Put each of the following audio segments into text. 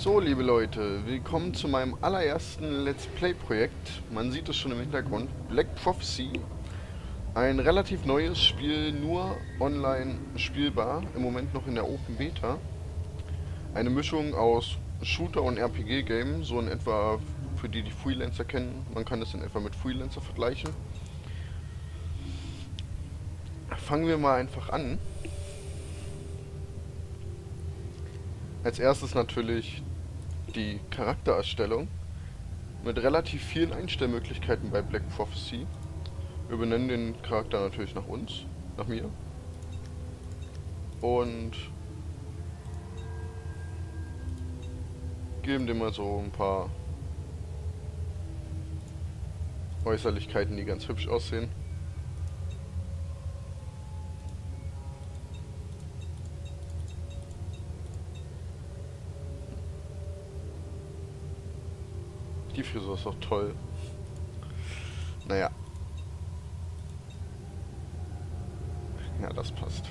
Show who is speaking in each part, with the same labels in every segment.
Speaker 1: So, liebe Leute, willkommen zu meinem allerersten Let's Play-Projekt. Man sieht es schon im Hintergrund. Black Prophecy. Ein relativ neues Spiel, nur online spielbar. Im Moment noch in der Open Beta. Eine Mischung aus Shooter und RPG-Game, so in etwa für die, die Freelancer kennen. Man kann es in etwa mit Freelancer vergleichen. Fangen wir mal einfach an. Als erstes natürlich die Charaktererstellung mit relativ vielen Einstellmöglichkeiten bei Black Prophecy. Wir benennen den Charakter natürlich nach uns, nach mir. Und geben dem mal so ein paar Äußerlichkeiten, die ganz hübsch aussehen. Frisur ist doch toll. Naja. Ja, das passt.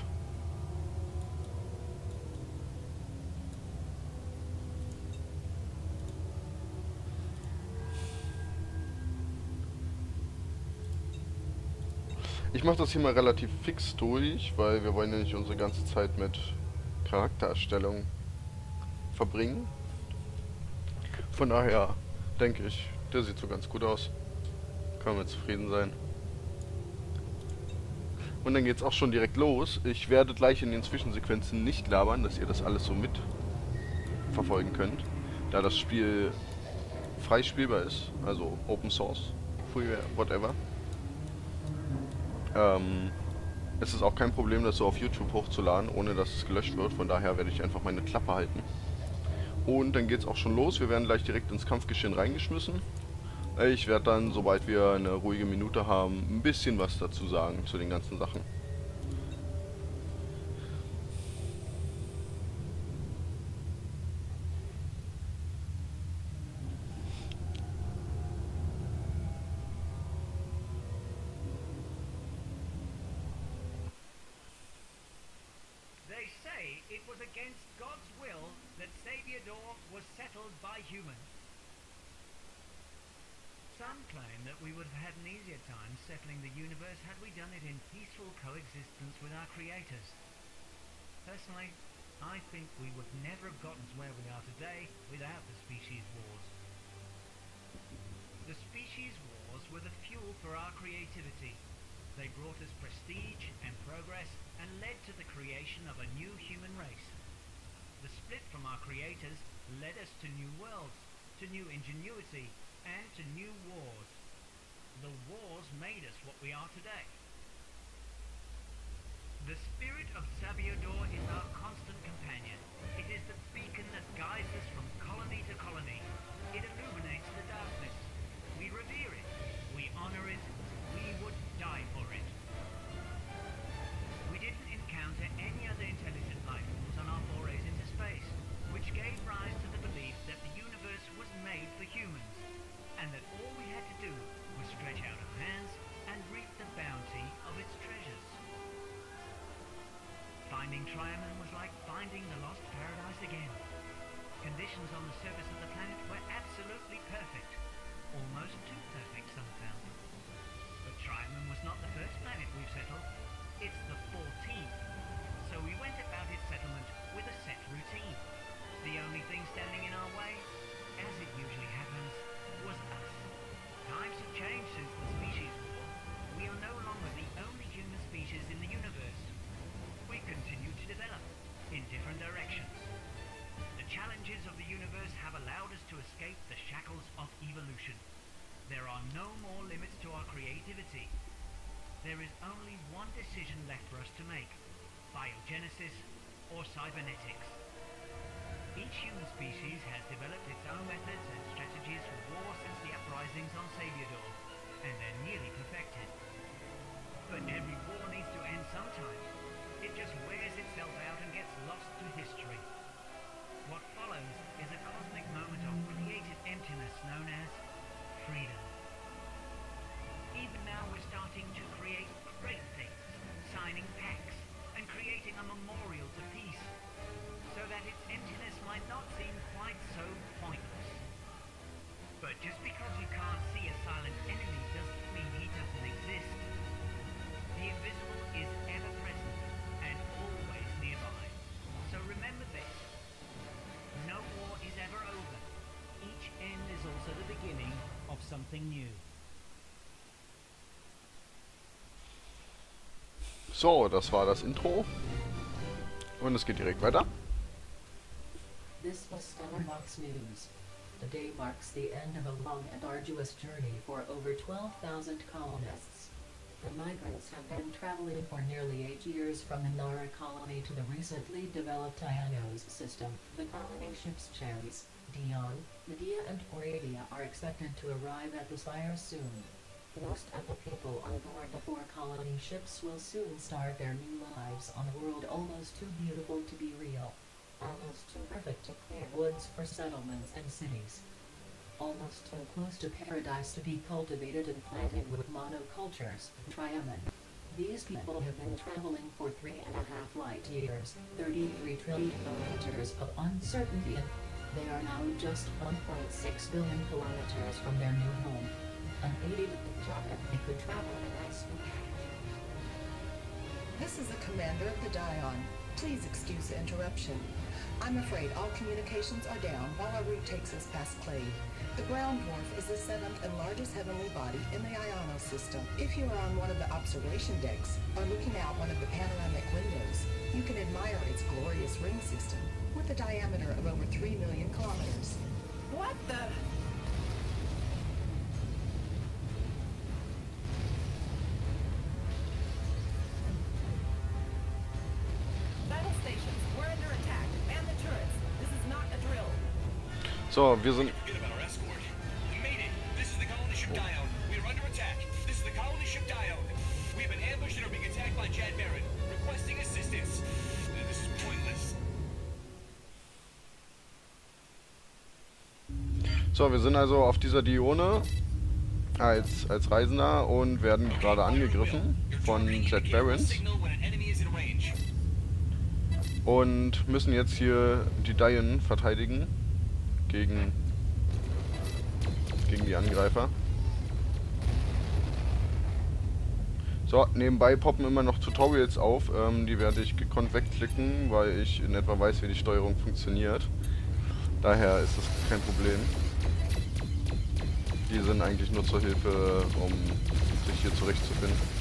Speaker 1: Ich mache das hier mal relativ fix durch, weil wir wollen ja nicht unsere ganze Zeit mit Charaktererstellung verbringen. Von daher denke ich. Der sieht so ganz gut aus. Kann man zufrieden sein. Und dann geht's auch schon direkt los. Ich werde gleich in den Zwischensequenzen nicht labern, dass ihr das alles so mit verfolgen könnt. Da das Spiel frei spielbar ist, also Open Source, Freeware, whatever. Ähm, es ist auch kein Problem, das so auf YouTube hochzuladen, ohne dass es gelöscht wird. Von daher werde ich einfach meine Klappe halten. Und dann geht es auch schon los. Wir werden gleich direkt ins Kampfgeschehen reingeschmissen. Ich werde dann, sobald wir eine ruhige Minute haben, ein bisschen was dazu sagen zu den ganzen Sachen.
Speaker 2: Some claim that we would have had an easier time settling the universe had we done it in peaceful coexistence with our creators. Personally, I think we would never have gotten to where we are today without the species wars. The species wars were the fuel for our creativity. They brought us prestige and progress and led to the creation of a new human race. The split from our creators led us to new worlds, to new ingenuity, and to new wars. The wars made us what we are today. The spirit of Finding Trianon was like finding the lost paradise again. Conditions on the surface of the planet were absolutely perfect. Almost too perfect, some found. But Trianon was not the first planet we've settled. It's the 14th. So we went about its settlement with a set routine. The only thing standing in our way, as it usually happens, was us. Times have changed since There is only one decision left for us to make. Biogenesis or cybernetics. Each human species has developed its own methods and strategies for war since the uprisings on Saviador, and they're nearly perfected. But every war needs to end sometime. It just wears itself out and gets lost to history. What follows is a cosmic moment of creative emptiness known as freedom. Even now we're starting to signing pacts and creating a memorial to peace, so that its emptiness might not seem quite so pointless. But just because you can't see a silent enemy doesn't mean he doesn't exist. The invisible is ever present and always nearby. So remember this. No war is ever over. Each end is also the beginning of something new.
Speaker 1: So, das war das Intro. Und es geht direkt weiter.
Speaker 3: This was Stellar Mox News. The day marks the end of a long and arduous journey for over 12,000 colonists. The migrants have been traveling for nearly eight years from the Nara colony to the recently developed Ianos system. The colony ships Cherries, Dion, Medea, and Moravia are expected to arrive at the Spire soon. Most of the people on board the four colony ships will soon start their new lives on a world almost too beautiful to be real. Almost too perfect to clear woods for settlements and cities. Almost too close to paradise to be cultivated and planted with monocultures. Triamen. These people have been traveling for three and a half light years, 33 trillion kilometers of uncertainty, they are now just 1.6 billion kilometers from their new home. Unaided, they could travel in ice.
Speaker 4: This is the commander of the Dion. Please excuse the interruption. I'm afraid all communications are down while our route takes us past Clade. The ground dwarf is the seventh and largest heavenly body in the Iono system. If you are on one of the observation decks or looking out one of the panoramic windows, you can admire its glorious ring system with a diameter of over 3 million kilometers. What the?
Speaker 5: This is
Speaker 6: pointless.
Speaker 1: So, wir sind also auf dieser Dione als, als Reisender und werden gerade angegriffen von Jet Barons und müssen jetzt hier die Dion verteidigen gegen, gegen die Angreifer. So, nebenbei poppen immer noch Tutorials auf, ähm, die werde ich gekonnt wegklicken, weil ich in etwa weiß, wie die Steuerung funktioniert. Daher ist das kein Problem. Die sind eigentlich nur zur Hilfe, um sich hier zurechtzufinden.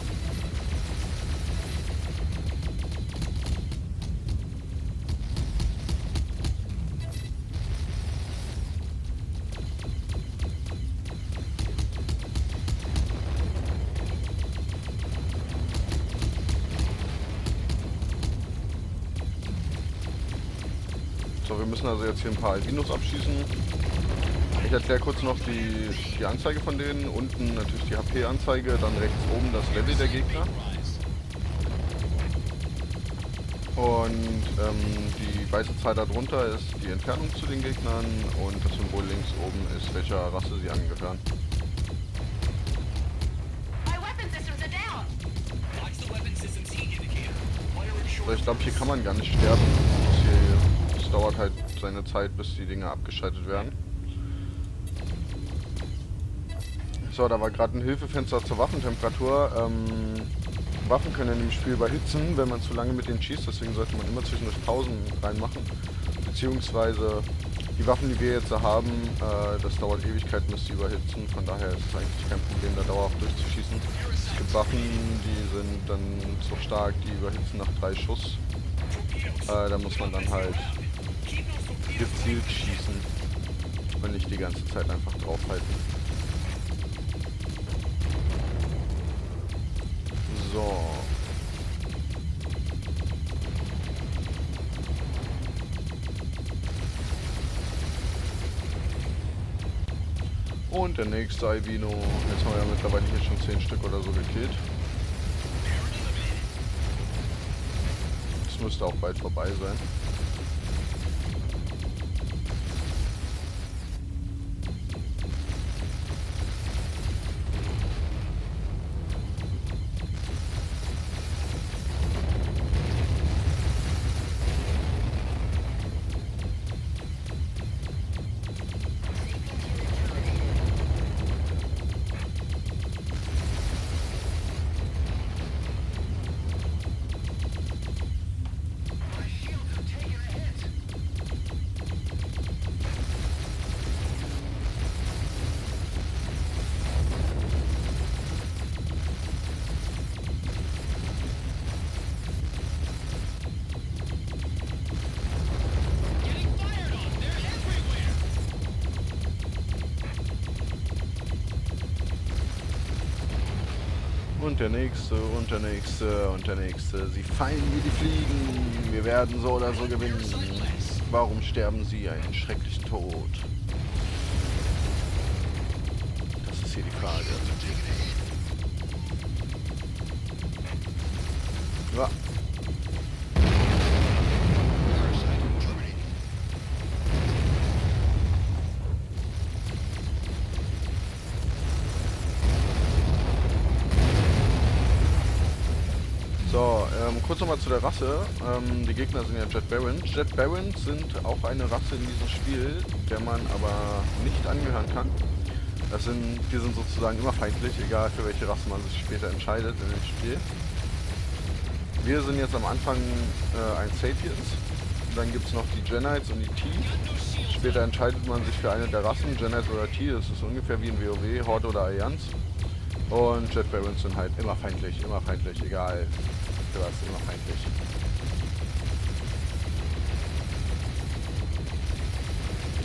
Speaker 1: So, wir müssen also jetzt hier ein paar Albinos abschießen. Ich erkläre kurz noch die, die Anzeige von denen. Unten natürlich die HP-Anzeige, dann rechts oben das Level der Gegner. Und ähm, die weiße Zahl darunter ist die Entfernung zu den Gegnern und das Symbol links oben ist, welcher Rasse sie angehören. So, ich glaube, hier kann man gar nicht sterben. Das, dauert halt seine Zeit, bis die Dinge abgeschaltet werden. So, da war gerade ein Hilfefenster zur Waffentemperatur. Ähm, Waffen können in dem Spiel überhitzen, wenn man zu lange mit denen schießt. Deswegen sollte man immer zwischendurch Pausen reinmachen. Beziehungsweise die Waffen, die wir jetzt haben, äh, das dauert Ewigkeiten, bis die überhitzen. Von daher ist es eigentlich kein Problem, da dauerhaft durchzuschießen. Es gibt Waffen, die sind dann so stark, die überhitzen nach drei Schuss. Äh, da muss man dann halt gezielt schießen und nicht die ganze Zeit einfach draufhalten. So. Und der nächste Albino. Jetzt haben wir ja mittlerweile hier schon 10 Stück oder so gekillt. Das müsste auch bald vorbei sein. Und der nächste und der nächste und der nächste. Sie fallen wie die Fliegen. Wir werden so oder so gewinnen. Warum sterben sie einen schrecklichen Tod? Das ist hier die Frage. Kurz nochmal zu der Rasse. Ähm, die Gegner sind ja Jet Barons. Jet Barons sind auch eine Rasse in diesem Spiel, der man aber nicht angehören kann. Das sind, die sind sozusagen immer feindlich, egal für welche Rasse man sich später entscheidet in dem Spiel. Wir sind jetzt am Anfang äh, ein Sapiens. Dann gibt es noch die Genites und die T. Später entscheidet man sich für eine der Rassen, Genite oder T. Das ist ungefähr wie in WoW, Horde oder Allianz. Und Jet Barons sind halt immer feindlich, immer feindlich, egal für was, immer feindlich.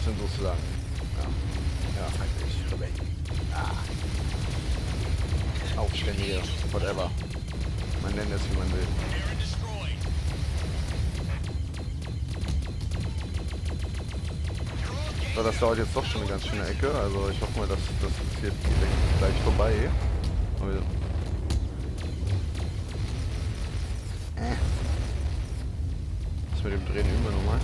Speaker 1: Sind sozusagen, ja, ja, feindlich, Rebellen. Ah. Aufständige, whatever. Man nennt es, wie man will. So, das dauert jetzt doch schon eine ganz schöne Ecke. Also ich hoffe mal, dass das jetzt direkt gleich vorbei. Aber äh. Das mit dem Drehen wir nochmal.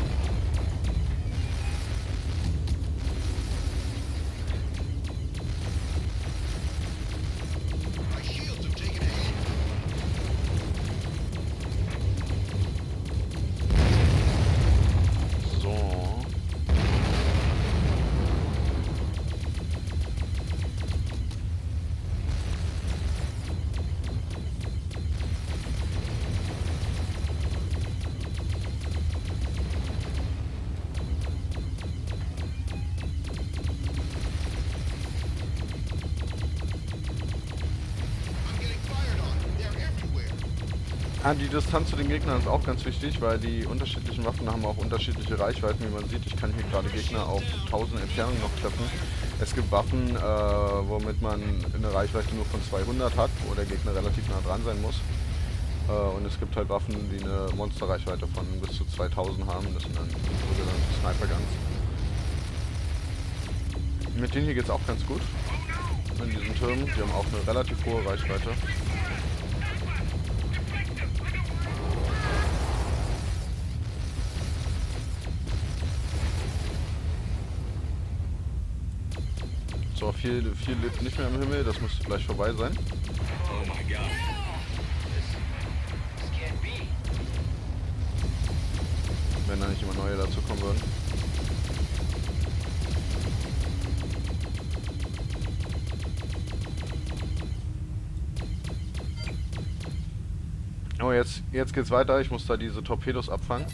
Speaker 1: Ah, die Distanz zu den Gegnern ist auch ganz wichtig, weil die unterschiedlichen Waffen haben auch unterschiedliche Reichweiten. Wie man sieht, ich kann hier gerade Gegner auf 1000 Entfernung noch treffen. Es gibt Waffen, äh, womit man eine Reichweite nur von 200 hat, wo der Gegner relativ nah dran sein muss. Äh, und es gibt halt Waffen, die eine Monsterreichweite von bis zu 2000 haben. Das sind dann sogenannte Sniper Guns. Mit denen hier geht's auch ganz gut. In diesen Türmen. Die haben auch eine relativ hohe Reichweite. Viel, viel lebt nicht mehr im Himmel, das müsste gleich vorbei sein.
Speaker 6: Oh my god.
Speaker 1: Wenn da nicht immer neue dazu kommen würden. Oh, jetzt, jetzt geht's weiter. Ich muss da diese Torpedos abfangen.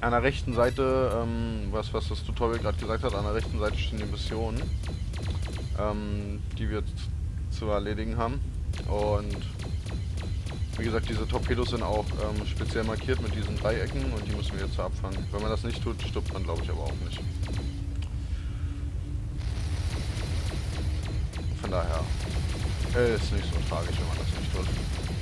Speaker 1: An der rechten Seite, ähm, was, was das Tutorial gerade gesagt hat, an der rechten Seite stehen die Missionen, ähm, die wir zu erledigen haben. Und wie gesagt, diese Torpedos sind auch ähm, speziell markiert mit diesen Dreiecken und die müssen wir jetzt abfangen. Wenn man das nicht tut, stirbt man glaube ich aber auch nicht. Von daher äh, ist nicht so tragisch, wenn man das nicht tut.